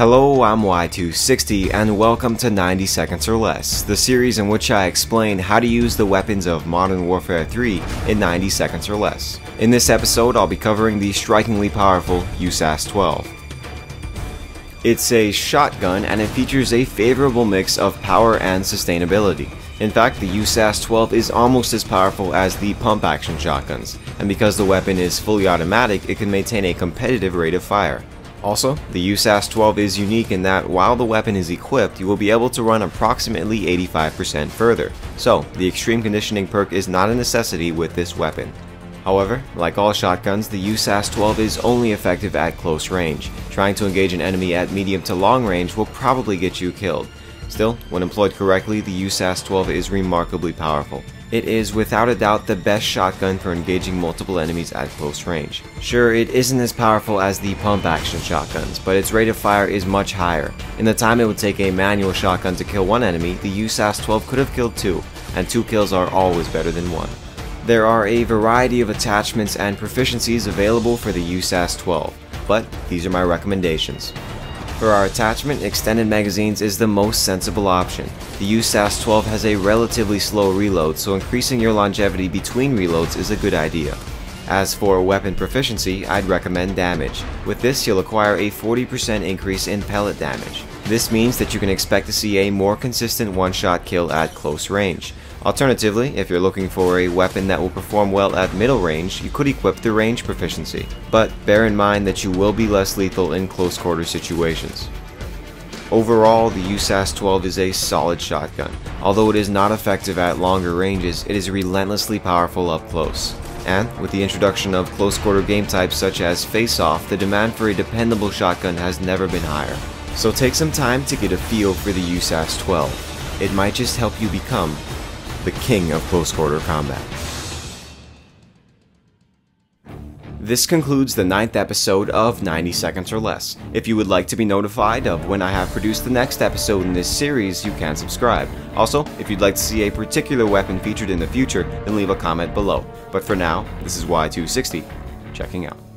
Hello, I'm Y260 and welcome to 90 Seconds or Less, the series in which I explain how to use the weapons of Modern Warfare 3 in 90 seconds or less. In this episode, I'll be covering the strikingly powerful USAS 12. It's a shotgun and it features a favorable mix of power and sustainability. In fact, the USAS 12 is almost as powerful as the pump action shotguns, and because the weapon is fully automatic, it can maintain a competitive rate of fire. Also, the USAS 12 is unique in that while the weapon is equipped, you will be able to run approximately 85% further, so the extreme conditioning perk is not a necessity with this weapon. However, like all shotguns, the USAS 12 is only effective at close range. Trying to engage an enemy at medium to long range will probably get you killed. Still, when employed correctly, the USAS 12 is remarkably powerful. It is without a doubt the best shotgun for engaging multiple enemies at close range. Sure, it isn't as powerful as the pump action shotguns, but its rate of fire is much higher. In the time it would take a manual shotgun to kill one enemy, the USAS 12 could have killed two, and two kills are always better than one. There are a variety of attachments and proficiencies available for the USAS 12, but these are my recommendations. For our attachment, extended magazines is the most sensible option. The USAS 12 has a relatively slow reload, so increasing your longevity between reloads is a good idea. As for weapon proficiency, I'd recommend damage. With this, you'll acquire a 40% increase in pellet damage. This means that you can expect to see a more consistent one-shot kill at close range. Alternatively, if you're looking for a weapon that will perform well at middle range, you could equip the range proficiency, but bear in mind that you will be less lethal in close quarter situations. Overall, the USAS 12 is a solid shotgun. Although it is not effective at longer ranges, it is relentlessly powerful up close. And with the introduction of close quarter game types such as face-off, the demand for a dependable shotgun has never been higher. So take some time to get a feel for the USAS 12. It might just help you become the king of close quarter combat. This concludes the ninth episode of 90 Seconds or Less. If you would like to be notified of when I have produced the next episode in this series, you can subscribe. Also, if you'd like to see a particular weapon featured in the future, then leave a comment below. But for now, this is Y260, checking out.